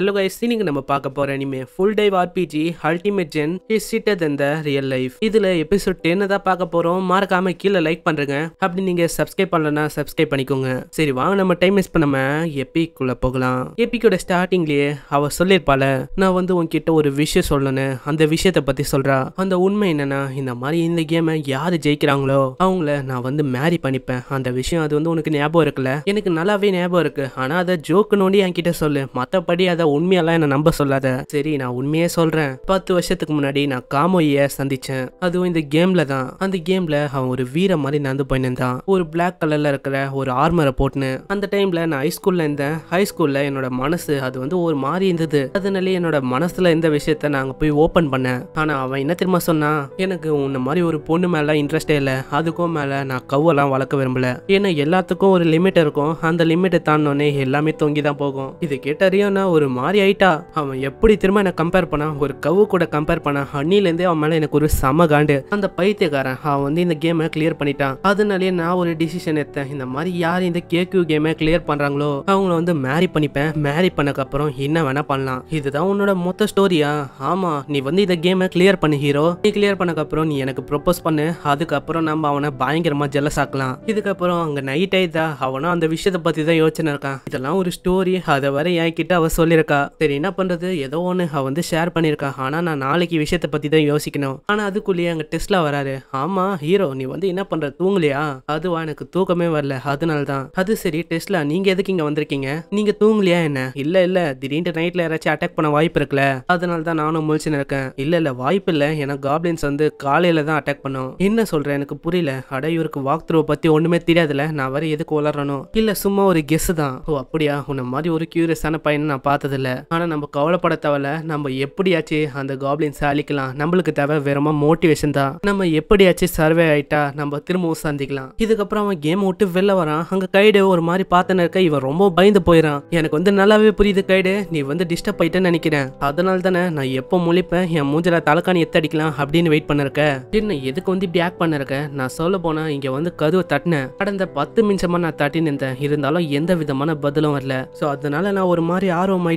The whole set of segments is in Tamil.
ஹலோ கைஸ் இன்னைக்கு நம்ம பார்க்க போற anime full dive RPG ultimate gen is shitter then the real life இதுல எபிசோட் டென் தான் பார்க்க போறோம். மறக்காம கீழே லைக் பண்றேங்க அப்படி நீங்க சப்ஸ்கிரைப் பண்ணலன்னா சப்ஸ்கிரைப் பண்ணிக்கோங்க. சரி வாங்க நம்ம டைம் வேஸ்ட் பண்ணாம எப்பிக்குள்ள போகலாம். எப்பிக்கோட ஸ்டார்டிங்லயே அவ சொல்லியிருப்பாள நான் வந்து உன்கிட்ட ஒரு விஷயம் சொல்லணும் அந்த விஷயத்த பத்தி சொல்றா. அந்த உண்மை என்னன்னா இந்த மாதிரி இந்த கேமை யாரு ஜெயிக்கிறாங்களோ அவங்கள நான் வந்து மேரி பண்ணிப்பேன். அந்த விஷயம் அது வந்து உனக்கு ஞாபகம் இருக்குல்ல? எனக்கு நல்லாவே ஞாபகம் இருக்கு. ஆனா அதை ஜோக்கு நோண்டி என்கிட்ட சொல்லு. மத்தபடி அதை உண்மையெல்லாம் என்ன நம்ப சொல்லாத. சரி நான் உண்மையே சொல்றேன். பத்து வருஷத்துக்கு முன்னாடி நான் காமோய சந்திச்சேன். அதுவும் இந்த கேம்ல தான். அந்த கேம்ல அவன் ஒரு வீர மாதிரி நடந்து போயிருந்தான் ஒரு பிளாக் கலர்ல இருக்கிற ஒரு ஆர்மரை போட்டுன்னு. அந்த டைம்ல நான் ஹை இருந்தேன். ஹை என்னோட மனசு அது வந்து ஒரு மாதிரி இருந்தது. அதனாலே என்னோட மனசுல இந்த விஷயத்த நாங்க போய் ஓபன் பண்ணேன். ஆனா அவன் என்ன தெரியுமா சொன்னான்? எனக்கு உன்ன மாதிரி ஒரு பொண்ணு மேல இன்ட்ரெஸ்டே இல்ல. அதுக்கும் மேல நான் கவ்வெல்லாம் வளர்க்க விரும்பல. ஏன்னா எல்லாத்துக்கும் ஒரு லிமிட் இருக்கும். அந்த லிமிட்டை தாண்டோன்னே எல்லாமே தொங்கி தான் போகும். இது கேட்டறியோன்னா ஒரு மாதிரி ஆயிட்டா? அவன் எப்படி திரும்ப என்ன கம்பேர் பண்ணான் ஒரு கவு கூட கம்பேர் பண்ணான் அன்னிலேருந்தே அவன் மேலே எனக்கு ஒரு சம காண்டு. அந்த பைத்தியக்காரன் அவன் வந்து இந்த கேமை கிளியர் பண்ணிட்டான். அதனாலேயே நான் ஒரு டிசிஷன் எடுத்தேன். இந்த மாதிரி யார் இந்த கேக்யூ கேமை கிளியர் பண்ணுறாங்களோ அவங்கள வந்து மேரி பண்ணிப்பேன். மேரி பண்ணக்கப்புறம் என்ன வேணா பண்ணலாம். இதுதான் உன்னோட மொத்த ஸ்டோரியா ஆமா நீ வந்து இந்த கேமை கிளியர் பண்ணு ஹீரோ நீ கிளியர் பண்ணக்கப்புறம் நீ எனக்கு ப்ரொப்போஸ் பண்ணு. அதுக்கப்புறம் நம்ம அவனை பயங்கரமா ஜெலஸ் ஆக்கலாம். இதுக்கப்புறம் அங்கே நைட் ஆயிதா அவனும் அந்த விஷயத்தை பத்தி தான் யோசனை இருக்கான். இதெல்லாம் ஒரு ஸ்டோரி அதை வர என்கிட்ட அவ சொல்லியிருக்கா. சரி என்ன பண்றது? ஏதோ ஒன்று அவ வந்து ஷேர் பண்ணியிருக்கா. ஆனா நான் நாளைக்கு விஷயத்தை பத்தி தான் யோசிக்கணும். ஆனா அதுக்குள்ளேயே அங்க டெஸ்ட்லாம் வராரு. ஆமா ஹீரோ நீ வந்து என்ன பண்ணுற தூங்கலையா? அதுவா எனக்கு தூக்கமே வரல. அதனால தான் அது சரி டெஸ்ட்ல நீங்க எதுக்கு இங்க வந்திருக்கீங்க? நீங்க தூங்கலையா என்ன? இல்ல இல்ல திடீர்னு நைட்ல யாராச்சும் அட்டாக் பண்ண வாய்ப்பு இருக்குல்ல? அதனால தான் நானும் முழிச்சுன்னு இருக்கேன். இல்ல இல்லை வாய்ப்பு இல்ல. எனக்கு காப்ளின்ஸ் வந்து காலையில தான் அட்டாக் பண்ணும். என்ன சொல்கிறேன் எனக்கு புரியல. அட இவருக்கு வாக் த்ரூவை பத்தி ஒண்ணுமே தெரியாதுல நான் வர எதுக்கு வளரணும் இல்ல சும்மா ஒரு கெஸ் தான். ஓ அப்படியா? உன்னை மாதிரி ஒரு கியூரியஸான பையனை நான் பார்த்ததில்ல ஆனா நம்ம கவலைப்பட தேவையில்ல. நம்ம எப்படியாச்சு அந்த காப்ளின்ஸை அழிக்கலாம். நம்மளுக்கு தேவை வெறுமா மோட்டிவேஷன் தான். நம்ம எப்படியாச்சும் சர்வே ஆயிட்டா நம்ம திரும்பவும் சந்திக்கலாம். இதுக்கப்புறம் அவன் கேம் விட்டு வெளில வரான். அங்க கைடு ஒரு மாதிரி பார்த்துன்னு இருக்க இவன் ரொம்ப பயந்து போயிடான் எனக்கு வந்து நல்லாவே புரியுது கைடு. நீ வந்து டிஸ்டர்ப் ஆயிட்டேன்னு நினைக்கிறேன். அதனால தானே நான் எப்போ முழிப்பேன் என் மூஞ்சில தலைக்காணி எத்தடிக்கலாம் அப்படின்னு வெயிட் பண்ணிருக்க. என்ன எதுக்கு வந்து இப்படி ஆக்ட் பண்ணிருக்க? நான் சொல்ல போனா இங்க வந்து கதவை தட்டினேன். கடந்த பத்து நிமிஷமா நான் தட்டி நின்றேன் இருந்தாலும் எந்த விதமான பதிலும் வரல. சோ அதனால நான் ஒரு மாதிரி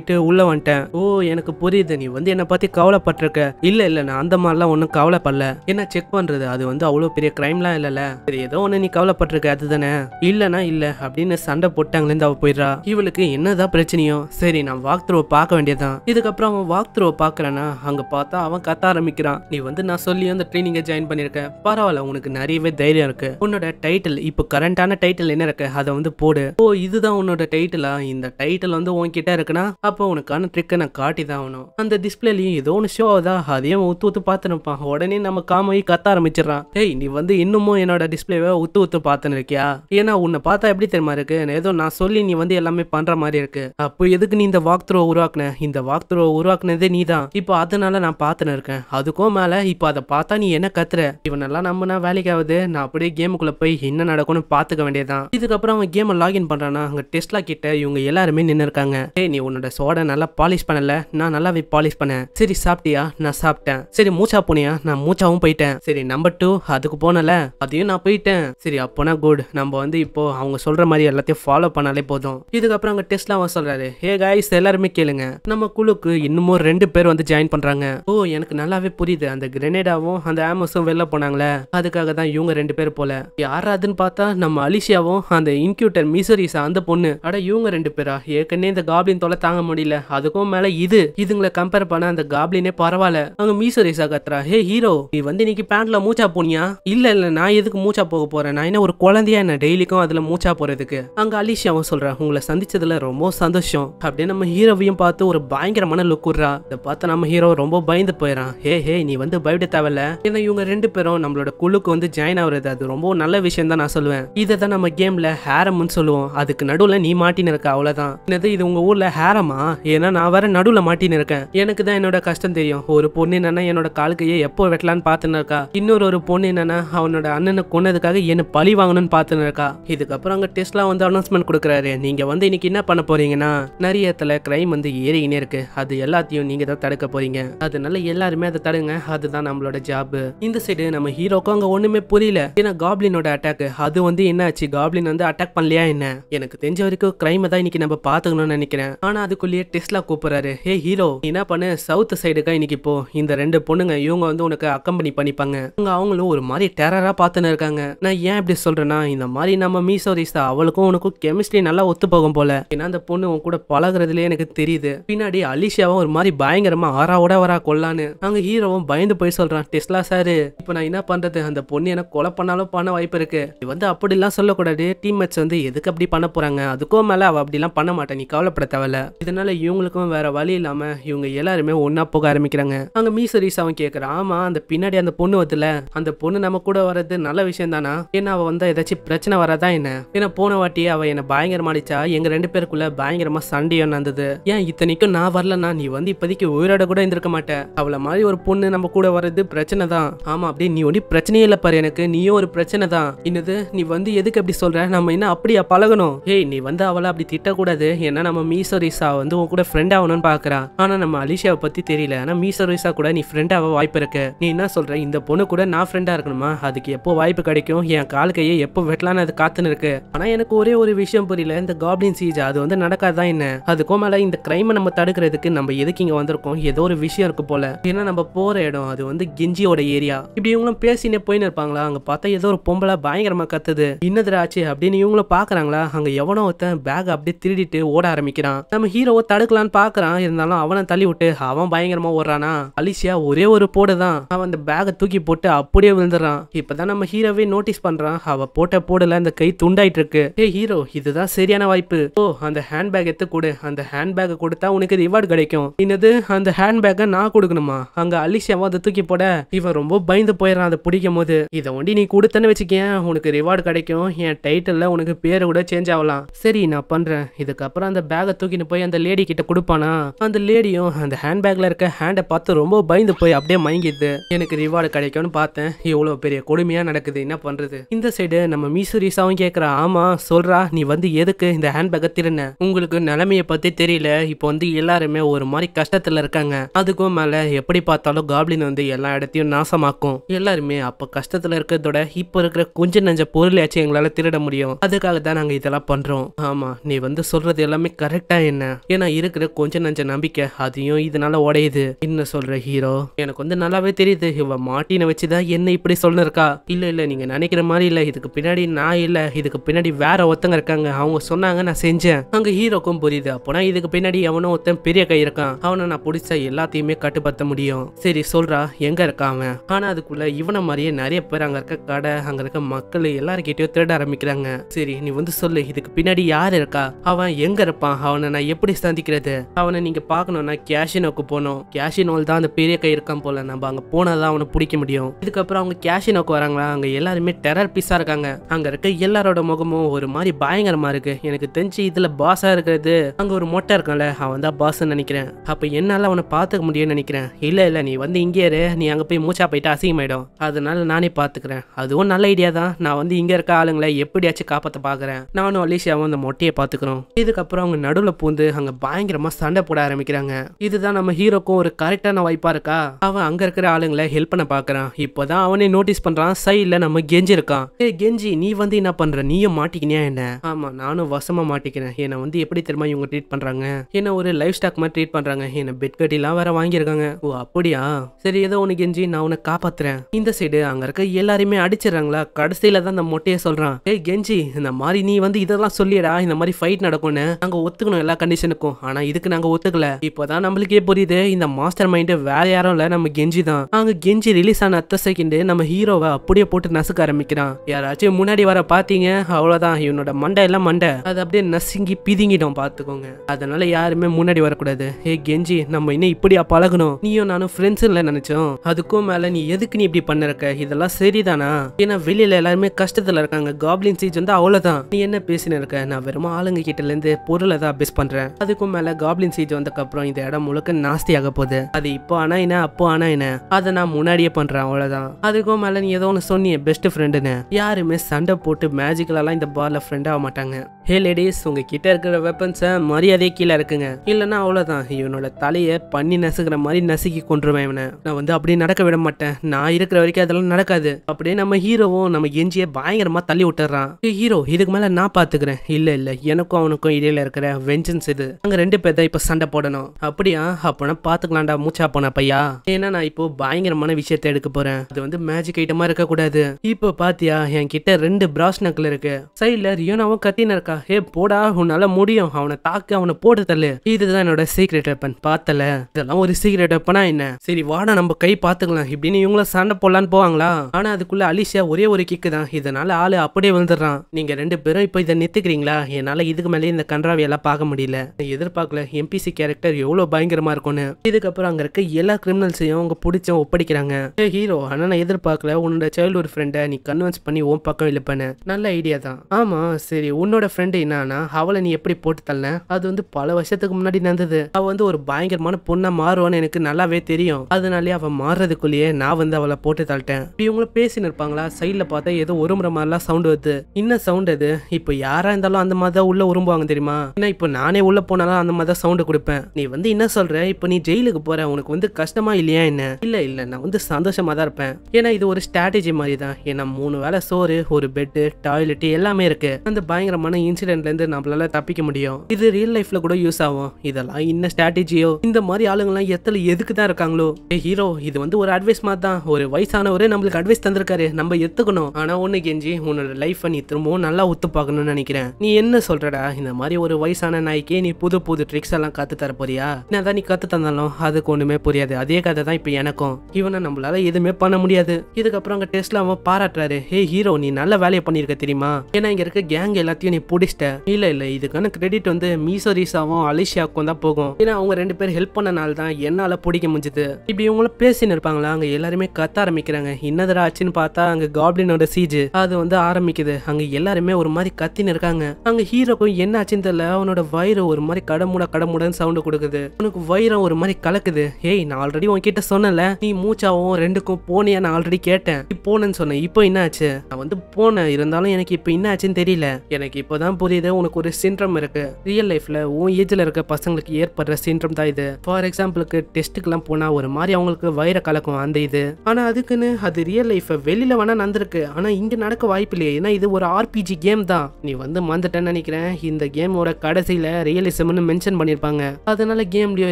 பண்ணிட்டு உள்ள வந்துட்டேன். ஓ எனக்கு புரியுது. நீ வந்து என்னை பத்தி கவலைப்பட்டிருக்க. இல்ல இல்ல நான் அந்த மாதிரிலாம் ஒன்றும் கவலைப்படல. என்ன செக் பண்றது? அது வந்து அவ்வளோ பெரிய கிரைம்லாம் இல்லைல்ல சரி ஏதோ ஒன்று நீ கவலைப்பட்டிருக்க அதுதானே. இல்லனா இல்ல அப்படின்னு சண்டை போட்டாங்களேருந்து அவ போயிடுறா. இவளுக்கு என்னதான் பிரச்சனையோ. சரி நான் வாக் த்ரோ பார்க்க வேண்டியதுதான். இதுக்கப்புறம் அவன் வாக் த்ரோ பார்க்கறனா அங்க பார்த்தா அவன் கத்த ஆரம்பிக்கிறான். நீ வந்து நான் சொல்லி அந்த ட்ரைனிங்கை ஜாயின் பண்ணிருக்கேன் பரவாயில்ல உனக்கு நிறையவே தைரியம் இருக்கு. உன்னோட டைட்டில் இப்போ கரண்டான டைட்டில் என்ன இருக்கு? அதை வந்து போடு. ஓ இதுதான் உன்னோட டைட்டிலா இந்த டைட்டில் வந்து உன்கிட்ட இருக்குன்னா உனக்கான ட்ரிக்கை நான் காட்டி தான் ஆகணும் அந்த டிஸ்பிளேலையும் ஏதோ ஒன்று ஷோ ஆகுதா? அதையும் உத்து பார்த்து பார்த்துருப்பான் உடனே நம்ம காமி கத்த ஆரம்பிச்சிடறான். ஏய் நீ வந்து இன்னமும் என்னோட டிஸ்பிளேவை உத்து உத்து பார்த்துன்னு இருக்கியா? ஏன்னா உன்னை பார்த்தா எப்படி தெரியுமா இருக்கு? ஏதோ நான் சொல்லி நீ வந்து எல்லாமே பண்ற மாதிரி இருக்கு. அப்போ எதுக்கு நீ இந்த வாக் த்ரோ உருவாக்குன? இந்த வாக் த்ரோ உருவாக்குனதே நீ தான் இப்போ அதனால நான் பார்த்துன்னு இருக்கேன். அதுக்கும் மேல இப்போ அதை பார்த்தா நீ என்ன கத்துற? இவனெல்லாம் நம்பினா வேலைக்கு ஆகுது. நான் அப்படியே கேமுக்குள்ள போய் என்ன நடக்கும்னு பார்த்துக்க வேண்டியதான் இதுக்கப்புறம் அவன் கேமை லாகின் பண்றானா? அங்க டெஸ்ட்லா கிட்ட இவங்க எல்லாருமே நின்று இருக்காங்க ஏய் நீ உன்னோட சோடை நல்லா பாலிஷ் பண்ணல. நான் நல்லாவே பாலிஷ் பண்ணேன். சரி சாப்பிட்டியா? நான் சாப்பிட்டேன். சரி மூச்சா போனியா? நான் மூச்சாவும் போயிட்டேன். சரி நம்பர் டூ அதுக்கு போனல. அதையும் நான் போயிட்டேன். சரி அப்போனா குட் நம்ம வந்து இப்போ அவங்க சொல்ற மாதிரி எல்லாத்தையும் ஃபாலோ பண்ணாலே போதும். இதுக்கப்புறம் அங்க டெஸ்ட்லாம் அவன் சொல்றாரு. ஹே காய்ஸ் எல்லாருமே கேளுங்க. நம்ம குழுக்கு இன்னமும் ரெண்டு பேர் வந்து ஜாயின் பண்றாங்க. ஓ எனக்கு நல்லாவே புரியுது. அந்த கிரெனேடாவும் அந்த ஆமஸும் வெளில போனாங்களே. அதுக்காக தான் இவங்க ரெண்டு பேர் போல. யாராதுன்னு பார்த்தா நம்ம அலிஷியாவும் அந்த இன்க்யூட்டர் மிசரிஸ் அந்த பொண்ணு. அட இவங்க ரெண்டு பேரா? ஏற்கனவே இந்த காப்ளின் தொலை தாங்க முடியல. அதுக்கும் மேல இது. இதுங்களை கம்பேர் பண்ண அந்த காப்ளினே பரவாயில்ல. அங்க மீசரிஸா கத்துறா. ஹே ஹீரோ நீ வந்து இன்னைக்கு பேண்ட்ல மூச்சா போனியா? இல்ல இல்ல நான் எதுக்கு மூச்சா போக போறேன்? நான் என்ன ஒரு குழந்தையா? என்ன டெய்லிக்கும் அதுல மூச்சா போறதுக்கு? அங்க அலிஷியாவும் சொல்றேன் உங்களை சந்திச்சதுல ரொம்ப சந்தோஷம். அப்படியே நம்ம ஹீரோவையும் பார்த்து ஒரு பயங்கரமான லுக் விடுறா. இதை பார்த்து நம்ம ஹீரோ ரொம்ப பயந்து போயிடறான் ஹே ஹே நீ வந்து பயப்பட தேவையில்ல. ஏன்னா இவங்க ரெண்டு பேரும் நம்மளோட குழுக்கு வந்து ஜாயின் ஆகுறது. அது ரொம்ப நல்ல விஷயம் தான் நான் சொல்லுவேன். இதை தான் நம்ம கேம்ல ஹேரம்னு சொல்லுவோம். அதுக்கு நடுவுல நீ மாட்டின்னு இருக்க அவ்வளவுதான். என்னது இது உங்க ஊர்ல ஹேரமா ஏன்னா நான் வேற நடுவுல மாட்டின்னு இருக்கேன். எனக்கு தான் என்னோட கஷ்டம் தெரியும். ஒரு பொண்ணு என்னன்னா என்னோட காலுக்கையே எப்போ வெட்டலான்னு பார்த்துன்னு இருக்கா. இன்னொரு ஒரு பொண்ணு என்னன்னா அவனோட அண்ணனை கொன்னதுக்காக என்ன பழி வாங்கணும்னு பார்த்துன்னு இருக்கா. இதுக்கப்புறம் அங்க டெஸ்ட்லாம் வந்து அனௌன்ஸ்மெண்ட் கொடுக்குறாரு. நீங்க வந்து இன்னைக்கு என்ன பண்ண போறீங்கன்னா நிறைய இடத்துல கிரைம் வந்து ஏறிக்கினே இருக்கு. அது எல்லாத்தையும் நீங்க தான் தடுக்க போறீங்க. அதனால எல்லாருமே அதை தடுங்க. அதுதான் நம்மளோட ஜாப் இந்த சைடு நம்ம ஹீரோக்கும் அங்க ஒண்ணுமே புரியல. ஏன்னா காப்ளினோட அட்டாக் அது வந்து என்ன ஆச்சு காப்ளின் வந்து அட்டாக் பண்ணலையா என்ன? எனக்கு தெரிஞ்ச வரைக்கும் கிரைமை தான் இன்னைக்கு நம்ம பாத்துக்கணும்னு நினைக்கிறேன். ஆனா அதுக்குள்ளே அதுக்குள்ளேயே டெஸ்லா கூப்பிடுறாரு. ஹே ஹீரோ என்ன பண்ணு? சவுத் சைடுக்கா இன்னைக்கு போ. இந்த ரெண்டு பொண்ணுங்க இவங்க வந்து உனக்கு அக்கம்பெனி பண்ணிப்பாங்க. அங்க அவங்களும் ஒரு மாதிரி டெரரா பார்த்துன்னு இருக்காங்க. நான் ஏன் இப்படி சொல்றேன்னா இந்த மாதிரி நம்ம மீசோ ரிஸ்தா அவளுக்கும் உனக்கும் கெமிஸ்ட்ரி நல்லா ஒத்து போகும் போல. ஏன்னா அந்த பொண்ணு உன் கூட பழகுறதுலயே எனக்கு தெரியுது. பின்னாடி அலிஷாவும் ஒரு மாதிரி பயங்கரமா ஆறாவோட வரா கொல்லான்னு. அங்க ஹீரோவும் பயந்து போய் சொல்றான் டெஸ்லா சாரு இப்போ நான் என்ன பண்றது? அந்த பொண்ணு எனக்கு கொலை பண்ணாலும் பண்ண வாய்ப்பு இருக்கு. இது வந்து அப்படிலாம் சொல்லக்கூடாது. டீம் மேட்ச் வந்து எதுக்கு அப்படி பண்ண போறாங்க? அதுக்கும் மேல அவ அப்படிலாம் பண்ண மாட்டேன் நீ கவலைப்பட தேவையில்ல. இதனால இவங்களுக்கும் வேற வழி இல்லாம இவங்க எல்லாருமே ஒன்னா போக ஆரம்பிக்கிறாங்க. அங்க மீசரிஸ் அவன் கேக்குறான். ஆமா அந்த பின்னாடி அந்த பொண்ணு வருதுல அந்த பொண்ணு நம்ம கூட வர்றது நல்ல விஷயம் தானா? ஏன்னா அவ வந்து ஏதாச்சும் பிரச்சனை வராதா என்ன? ஏன்னா போன வாட்டி அவ என்ன பயங்கரமா அடிச்சா எங்க ரெண்டு பேருக்குள்ள பயங்கரமா சண்டையும் நடந்தது. ஏன் இத்தனைக்கும் நான் வரலன்னா நீ வந்து இப்போதைக்கு உயிரோட கூட இருந்திருக்க மாட்டேன் அவள மாதிரி ஒரு பொண்ணு நம்ம கூட வர்றது பிரச்சனை தான். ஆமா அப்படி நீ ஒன்றும் பிரச்சனையே இல்லை பாரு எனக்கு. நீயும் ஒரு பிரச்சனை தான். என்னது நீ வந்து எதுக்கு அப்படி சொல்ற? நம்ம என்ன அப்படியா பழகணும்? ஏய் நீ வந்து அவளை அப்படி திட்டக்கூடாது. ஏன்னா நம்ம மீசோரிசா வந்து உன் கூட ஃப்ரெண்ட் ஆகணும்னு பாக்குறா. ஆனா நம்ம அலிஷாவை பத்தி தெரியல. ஆனா மீசோரிசா கூட நீ ஃப்ரெண்ட் ஆக வாய்ப்பு இருக்கு. நீ என்ன சொல்ற? இந்த பொண்ணு கூட நான் ஃப்ரெண்டா இருக்கணுமா? அதுக்கு எப்போ வாய்ப்பு கிடைக்கும்? என் கால் கையை எப்போ வெட்டலான்னு அது காத்துன்னு இருக்கு. ஆனா எனக்கு ஒரே ஒரு விஷயம் புரியல. இந்த காப்ளின் சீஜ் அது வந்து நடக்காதான் என்ன? அதுக்கும் மேல இந்த கிரைமை நம்ம தடுக்கிறதுக்கு நம்ம எதுக்கு இங்க வந்திருக்கோம்? ஏதோ ஒரு விஷயம் இருக்கு போல. ஏன்னா நம்ம போற இடம் அது வந்து கெஞ்சியோட ஏரியா இப்படி இவங்களும் பேசினே போயின்னு இருப்பாங்களா? அங்க பார்த்தா ஏதோ ஒரு பொம்பளை பயங்கரமா கத்துது. இன்னதுடா ஆச்சு? அப்படின்னு இவங்களும் பாக்குறாங்களா? அங்க எவனோ ஒருத்தன் பேக் அப்படியே திருடிட்டு ஓட ஆரம்பிக்கிறான். நம்ம ஹீரோ ஹீரோவை தடுக்கலான்னு பாக்குறான். இருந்தாலும் அவனை தள்ளி விட்டு அவன் பயங்கரமா ஓடுறானா? அலிசியா ஒரே ஒரு போடு தான். அவன் அந்த பேக்கை தூக்கி போட்டு அப்படியே விழுந்துறான் இப்பதான் நம்ம ஹீரோவே நோட்டீஸ் பண்றான். அவ போட்ட போடல அந்த கை துண்டாயிட்டு இருக்கு. ஏ ஹீரோ இதுதான் சரியான வாய்ப்பு. ஓ அந்த ஹேண்ட் பேக் எடுத்து கொடு. அந்த ஹேண்ட் பேக்கை கொடுத்தா உனக்கு ரிவார்டு கிடைக்கும். என்னது? அந்த ஹேண்ட் பேக்கை நான் கொடுக்கணுமா? அங்க அலிசியாவும் அதை தூக்கி போட இவன் ரொம்ப பயந்து போயிடறான் அதை பிடிக்கும் போது இதை ஒண்டி நீ கொடுத்தேன்னு வச்சுக்கேன் உனக்கு ரிவார்டு கிடைக்கும். என் டைட்டில் உனக்கு பேரு கூட சேஞ்ச் ஆகலாம். சரி நான் பண்றேன். இதுக்கப்புறம் அந்த பேக்கை தூக்கிட்டு போய் அந்த லேடி கிட்ட கொடுப்பானா? அந்த லேடியும் அந்த ஹேண்ட்பேக்ல இருக்க ஹேண்டை பார்த்து ரொம்ப பயந்து போய் அப்படியே மயங்கிது. எனக்கு ரிவார்டு கிடைக்கும்னு பார்த்தேன். இவ்வளவு பெரிய கொடுமையா நடக்குது. என்ன பண்றது? இந்த சைடு நம்ம மீசுரிசாவும் கேக்குறா. ஆமா சொல்றா. நீ வந்து எதுக்கு இந்த ஹேண்ட்பேக்கை திருன உங்களுக்கு நிலைமைய பத்தி தெரியல. இப்போ வந்து எல்லாருமே ஒரு மாதிரி கஷ்டத்துல இருக்காங்க. அதுக்கும் மேல எப்படி பார்த்தாலும் காப்ளின் வந்து எல்லா இடத்தையும் நாசமாக்கும். எல்லாருமே அப்ப கஷ்டத்துல இருக்கிறதோட இப்போ இருக்கிற கொஞ்ச நஞ்ச பொருளையாச்சும் எங்களால திருட முடியும். அதுக்காக தான் நாங்க இதெல்லாம் பண்றோம். ஆமா நீ வந்து சொல்றது எல்லாமே கரெக்டா என்ன? ஏன்னா இருக்கிற கொஞ்ச நஞ்ச நம்பிக்கை அதையும் இதனால உடையுது. என்ன சொல்ற ஹீரோ? எனக்கு வந்து நல்லாவே தெரியுது. இவ மாட்டின வச்சுதான் என்ன இப்படி சொல்லிருக்கா? இல்ல இல்ல நீங்க நினைக்கிற மாதிரி இல்ல. இதுக்கு பின்னாடி நான் இல்ல. இதுக்கு பின்னாடி வேற ஒருத்தங்க இருக்காங்க. அவங்க சொன்னாங்க நான் செஞ்சேன். அங்க ஹீரோக்கும் புரியுது. அப்போனா இதுக்கு பின்னாடி அவனும் ஒருத்தன் பெரிய கை இருக்கான். அவனை நான் பிடிச்ச எல்லாத்தையுமே கட்டுப்படுத்த முடியும். சரி சொல்றா. எங்க இருக்கான் அவன்? ஆனா அதுக்குள்ள இவனை மாதிரியே நிறைய பேர் அங்க இருக்க கடை அங்க இருக்க மக்கள் எல்லாருக்கிட்டயும் திருட ஆரம்பிக்கிறாங்க. சரி நீ வந்து சொல்லு. இதுக்கு பின்னாடி யார் இருக்கா? அவன் எங்க இருப்பான்? அவனை நான் எப்படி சந்திக்கிறது. அவனை நீங்க பாக்கணும்னா கேஷினோக்கு போனோம் கேஷினோல் தான் அந்த பெரிய கை இருக்கான் போல. நம்ம அங்க போனாதான் அவனை பிடிக்க முடியும். இதுக்கப்புறம் அவங்க கேஷினோக்கு வராங்களா? அங்க எல்லாருமே டெரர் பீஸா இருக்காங்க. அங்க இருக்க எல்லாரோட முகமும் ஒரு மாதிரி பயங்கரமா இருக்கு. எனக்கு தெரிஞ்சு இதுல பாஸா இருக்கிறது அங்க ஒரு மொட்டை இருக்கான்ல அவன் தான் பாஸ் நினைக்கிறேன். அப்ப என்னால அவனை பார்த்துக்க முடியும்னு நினைக்கிறேன். இல்ல இல்ல நீ வந்து இங்கே இரு. நீ அங்க போய் மூச்சா போயிட்டு அசிங்கமாயிடும். அதனால நானே பாத்துக்கிறேன் அதுவும் நல்ல ஐடியா தான். நான் வந்து இங்க இருக்க ஆளுங்களை எப்படியாச்சும் காப்பாத்த பாக்குறேன் நானும் அலிஷியாவும் அந்த மொட்டையை பாத்துக்கிறோம் இதுக்கப்புறம் அவங்க நடுவுல பூந்து அங்க பயங்கரமா சண்டை போட ஆரம்பிக்கிறாங்க. இதுதான் நம்ம ஹீரோக்கும் ஒரு கரெக்டான வாய்ப்பா இருக்கா? அவன் அங்க இருக்கிற ஆளுங்களை ஹெல்ப் பண்ண பாக்குறான். இப்போதான் அவனே நோட்டீஸ் பண்றான் சைட்ல நம்ம கெஞ்சி இருக்கான். ஏ கெஞ்சி நீ வந்து என்ன பண்ற? நீயும் மாட்டிக்கினியா என்ன? ஆமா நானும் வசமா மாட்டிக்கிறேன். என்னை வந்து எப்படி தெரியுமா இவங்க ட்ரீட் பண்றாங்க? என்ன ஒரு லைஃப் ஸ்டாக் மாதிரி ட்ரீட் பண்றாங்க. என்ன பெட் கட்டிலாம் வேற வாங்கியிருக்காங்க. ஓ அப்படியா? சரி ஏதோ உனக்கு கெஞ்சி நான் உன்னை காப்பாத்துறேன். இந்த சைடு அங்க இருக்க எல்லாரையுமே அடிச்சிடறாங்களா? கடைசியில தான் அந்த மொட்டையை சொல்றான். ஏய் கெஞ்சி இந்த மாதிரி நீ வந்து இதெல்லாம் சொல்லிடா இந்த மாதிரி ஃபைட் நடக்கும்னு. அங்க ஒத்துக்கணும் எல்லா கண்டிஷனுக்கும் ஆனா இதுக்கு நாங்க ஒத்துக்கல. இப்போதான் நம்மளுக்கே புரியுது இந்த மாஸ்டர் மைண்ட் வேற யாரும் இல்ல நம்ம கெஞ்சி தான். அங்க கெஞ்சி ரிலீஸ் ஆன அத்த செகண்ட் நம்ம ஹீரோவை அப்படியே போட்டு நசுக்க ஆரம்பிக்கிறான். யாராச்சும் முன்னாடி வர பாத்தீங்க அவ்வளவுதான். இவனோட மண்டை எல்லாம் மண்டை. அது அப்படியே நசுங்கி பிதுங்கிடும் பாத்துக்கோங்க. அதனால யாருமே முன்னாடி வரக்கூடாது. ஏ கெஞ்சி நம்ம இன்னும் இப்படியா பழகணும்? நீயும் நானும் ஃப்ரெண்ட்ஸ் இல்ல நினைச்சோம். அதுக்கும் மேல நீ எதுக்கு நீ இப்படி பண்ணிருக்க? இதெல்லாம் சரிதானா? ஏன்னா வெளியில எல்லாருமே கஷ்டத்துல இருக்காங்க. காப்ளின் சீஜ் வந்து அவ்வளவுதான். நீ என்ன பேசின இருக்க? நான் வெறும் ஆளுங்க கிட்ட இருந்து பொருளை தான் அபேஸ் பண்றேன். அதுக்கும் மேல காப்ளின் சீஜ் வந்ததுக்கப்புறம் இந்த இடம் முழுக்க நாஸ்தி ஆக போகுது. அது இப்போ ஆனா என்ன அப்போ ஆனா என்ன அதை நான் முன்னாடியே பண்றேன் அவ்வளவுதான். அதுக்கும் மேல நீ ஏதோ ஒன்று சொன்னியே பெஸ்ட் ஃப்ரெண்டுன்னு யாருமே சண்டை போட்டு மேஜிக்கலெல்லாம் இந்த பார்ல ஃப்ரெண்ட் ஆக மாட்டாங்க. ஹே லேடிஸ் உங்ககிட்ட இருக்கிற வெப்பன்ஸை மரியாதை கீழே இருக்குங்க. இல்லைன்னா அவ்வளோதான் இவனோட தலையை பண்ணி நசுக்கிற மாதிரி நசுக்கி கொண்டுருவேன் இவனை. நான் வந்து அப்படியே நடக்க விட மாட்டேன். நான் இருக்கிற வரைக்கும் அதெல்லாம் நடக்காது. அப்படியே நம்ம ஹீரோவும் நம்ம எஞ்சியை பயங்கரமா தள்ளி விட்டுறான். ஹீரோ இதுக்கு மேல நான் பாத்துக்கிறேன். இல்ல இல்ல எனக்கும் அவனுக்கும் இடையில இருக்கிற வெஞ்சன்ஸ் இது. அங்க ரெண்டு பேர் தான் இப்ப சண்டை போடணும். அப்படியா? அப்பனா பாத்துக்கலாம்டா மூச்சா போன பையா. ஏன்னா நான் இப்போ பயங்கரமான விஷயத்தை எடுக்க போறேன். அது வந்து மேஜிக் ஐட்டமா இருக்க கூடாது. இப்போ பாத்தியா என் கிட்ட ரெண்டு பிராஸ் நக்கல் இருக்கு. சைட்ல ரியோனாவும் கத்தின இருக்கா. ஹே போடா உன்னால முடியும். அவனை தாக்கு அவனை போட்டு தள்ளு. இதுதான் என்னோட சீக்ரெட் வெப்பன் பார்த்தல இதெல்லாம் ஒரு சீக்ரெட் வெப்பனா என்ன? சரி வாடா நம்ம கை பாத்துக்கலாம். இப்படின்னு இவங்கள சண்டை போடலான்னு போவாங்களா? ஆனா அதுக்குள்ள அலிஷா ஒரே ஒரு கிக்கு தான். இதனால ஆளு அப்படியே விழுந்துடுறான். நீங்க ரெண்டு பேரும் இப்போ இதை நித்துக்கிறீங்களா என்னால இதுக்கு மேலே இந்த கன்றாவியெல்லாம் பார்க்க முடியல. நான் எதிர்பார்க்கல. எம்பிசி கேரக்டர் எவ்வளவு பயங்கரமா இருக்கும்னு. இதுக்கப்புறம் அங்கே இருக்க எல்லா கிரிமினல்ஸையும் அவங்க பிடிச்ச ஒப்படைக்கிறாங்க. ஏ ஹீரோ ஆனால் நான் எதிர்பார்க்கல. உன்னோட சைல்டுஹுட் ஃப்ரெண்டை நீ கன்வின்ஸ் பண்ணி உன் பக்கம் இழுப்பேன்னு. நல்ல ஐடியா தான். ஆமா சரி உன்னோட ஃப்ரெண்டு என்னன்னா அவளை நீ எப்படி போட்டு தள்ள அது வந்து பல வருஷத்துக்கு முன்னாடி நடந்தது. அவள் வந்து ஒரு பயங்கரமான பொண்ணா மாறுவான்னு எனக்கு நல்லாவே தெரியும். அதனாலே அவள் மாறுறதுக்குள்ளேயே நான் வந்து அவளை போட்டு தள்ளிட்டேன். இப்ப இவங்களும் பேசின்னு இருப்பாங்களா? சைடில் பார்த்தா ஏதோ உருமுற மாதிரிலாம் சவுண்ட் வருது. என்ன சவுண்ட் அது? இப்போ யாராக இருந்தாலும் அந்த மாதிரி தான் உள்ளே உரும்புவாங்க தெரியுமா? ஏன்னா இப்போ நானே உள்ள போனாலும் அந்த மாதிரி தான் சவுண்டு கொடுப்பேன். நீ வந்து என்ன சொல்ற? இப்போ நீ ஜெயிலுக்கு போற. உனக்கு வந்து கஷ்டமா இல்லையா என்ன? இல்ல இல்ல. நான் வந்து சந்தோஷமா தான் இருப்பேன். ஏன்னா இது ஒரு ஸ்ட்ராட்டஜி மாதிரி தான். ஏன்னா மூணு வேளை சோறு ஒரு பெட்டு டாய்லெட் எல்லாமே இருக்கு. அந்த பயங்கரமான இன்சிடென்ட்ல இருந்து நம்மளால தப்பிக்க முடியும். இது ரியல் லைஃப்ல கூட யூஸ் ஆகும். இதெல்லாம் என்ன ஸ்ட்ராட்டஜியோ இந்த மாதிரி ஆளுங்கெல்லாம் எத்தனை எதுக்கு தான் இருக்காங்களோ? ஏ ஹீரோ இது வந்து ஒரு அட்வைஸ் மாதிரி தான். ஒரு வயசானவரே நம்மளுக்கு அட்வைஸ் தந்திருக்காரு. நம்ம எத்துக்கணும். ஆனா ஒண்ணு கெஞ்சி உன்னோட லைஃப்பை நீ திரும்பவும் நல்லா ஒத்து பார்க்கணும்னு நினைக்கிறேன். நீ என்ன சொல்றடா? இந்த மாதிரி ஒரு வயசான நாய்க்கே நீ புது புது ட்ரிக்ஸ் எல்லாம் கத்து தர போறியா? என்னதான் நீ கத்து தந்தாலும் அதுக்கு ஒண்ணுமே புரியாது. அதே கதை தான் இப்போ எனக்கும். இவனை நம்மளால எதுவுமே பண்ண முடியாது. இதுக்கப்புறம் அங்க டெஸ்ட்ல அவன் பாராட்டுறாரு. ஹே ஹீரோ நீ நல்ல வேலையை பண்ணிருக்க தெரியுமா? ஏன்னா இங்க இருக்க கேங் எல்லாத்தையும் நீ பிடிச்சிட்ட. இல்ல இல்ல இதுக்கான கிரெடிட் வந்து மீசோரிசாவும் அலிஷியாவுக்கும் தான் போகும். ஏன்னா அவங்க ரெண்டு பேரும் ஹெல்ப் பண்ணனால தான் என்னால பிடிக்க முடிஞ்சது. இப்படி இவங்கள பேசின்னு இருப்பாங்களா? அங்க எல்லாருமே கத்த ஆரம்பிக்கிறாங்க. என்னதரா ஆச்சுன்னு பார்த்தா அங்க காப்ளினோட சீஜ் அது வந்து ஆரம்பிக்குது. அங்க எல்லாருமே ஒரு மாதிரி கத்தின்னு இருக்காங்க. அங்க ஹீரோக்கும் என்ன ஆச்சுன்னு தெரியல. அவனோட வயிறு ஒரு மாதிரி கடமுட கடமுடன்னு சவுண்டு கொடுக்குது. உனக்கு வயிறம் ஒரு மாதிரி கலக்குது. ஏய் நான் ஆல்ரெடி உன்கிட்ட சொன்னல நீ மூச்சாவும் ரெண்டுக்கும் போனியா? நான் ஆல்ரெடி கேட்டேன். நீ போனேன்னு சொன்னேன். இப்போ என்ன ஆச்சு நான் வந்து போனேன். இருந்தாலும் எனக்கு இப்போ என்ன ஆச்சுன்னு தெரியல. எனக்கு இப்போதான் புரியுது. உனக்கு ஒரு சிண்ட்ரம் இருக்கு. ரியல் லைஃப்ல உன் ஏஜ்ல இருக்க பசங்களுக்கு ஏற்படுற சின்ட்ரம் தான் இது. ஃபார் எக்ஸாம்பிளுக்கு டெஸ்ட்டுக்கெல்லாம் போனா ஒரு மாதிரி அவங்களுக்கு வயிற கலக்கும் அந்த இது. ஆனா அதுக்குன்னு அது ரியல் லைஃப் வெளியில வேணா நடந்திருக்கு. ஆனா இங்க நடக்க வாய்ப்பு இல்லையே ஏன்னா இது ஒரு ஆர்பிஜி கேம் தான். நீ வந்து மறந்துட்டேன்னு நினைக்கிறேன். இந்த கேமோட கடைசியில ரியலிசம்னு மென்ஷன் பண்ணிருப்பாங்க. அதனால கேம்லயோ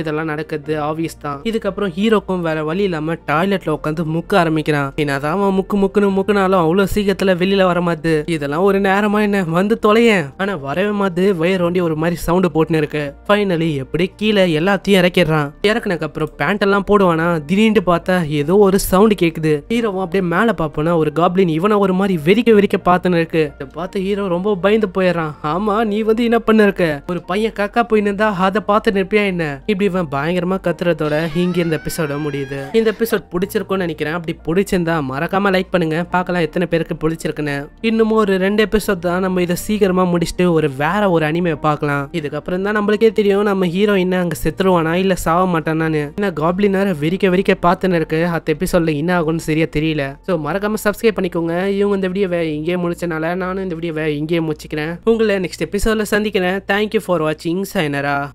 இதெல்லாம் நடக்குது ஆப்வியஸ் தான். இதுக்கப்புறம் ஹீரோக்கும் வேற வழி இல்லாம டாய்லெட்ல உட்காந்து முக்க ஆரம்பிக்கிறான். என்னதான் அவன் முக்கு முக்குன்னு முக்குனாலும் அவ்வளவு சீக்கிரத்துல வெளியில வர மாது இதெல்லாம் ஒரு நேரமா என்ன வந்து தொலையேன். ஆனா வரவே மாது வயரோண்டி ஒரு மாதிரி சவுண்டு போட்டுன்னு இருக்கு. ஃபைனலி எப்படி கீழே எல்லாத்தையும் இறக்கிடுறான். இறக்குனக்கு அப்புறம் பேண்ட் எல்லாம் போடுவானா திடீர்னு பார்த்தா ஏதோ ஒரு சவுண்டு கேக்குது. ஹீரோவும் அப்படியே மேல பாப்போனா ஒரு காப்ளின் இவனை ஒரு மாதிரி வெறிக்க வெறிக்க பார்த்துன்னு இருக்கு. பார்த்து ஹீரோ ரொம்ப பயந்து போயிடுறான். ஆமா நீ வந்து என்ன பண்ண இருக்க ஒரு பையன் காக்கா போய் நின்றா அதை பார்த்து நிற்பியா என்ன? இப்படி இவன் பயங்கரமா கத்துறதோட இங்க இந்த எபிசோட முடியுது. இந்த எபிசோட் பிடிச்சிருக்கும்னு நினைக்கிறேன். அப்படி பிடிச்சிருந்தா மறக்காம லைக் பண்ணுங்க. பார்க்கலாம் எத்தனை பேருக்கு பிடிச்சிருக்குன்னு. இன்னமும் ஒரு ரெண்டு எபிசோட் தான் நம்ம இதை சீக்கிரமா முடிச்சுட்டு ஒரு வேற ஒரு அனிமே பார்க்கலாம். இதுக்கப்புறம் தான் நம்மளுக்கே தெரியும் நம்ம ஹீரோயின் அங்க செத்துருவானா இல்ல சாவ மாட்டானான்னு. ஏன்னா காப்ளினர் வெறிக்க வெறிக்க பார்த்துன்னு இருக்கு. அத்த எபிசோட்ல என்ன ஆகும்னு சரியா தெரியல. ஸோ மறக்காம சப்ஸ்கிரைப் பண்ணிக்கோங்க. இவங்க இந்த வீடியோவை இங்கேயே முடிச்சனால நானும் இந்த வீடியோவை இங்கேயே முடிச்சுக்கிறேன். உங்களை நெக்ஸ்ட் எபிசோட்ல சந்திக்கிறேன். தேங்க்யூ ஃபார் வாட்சிங் Sayonara.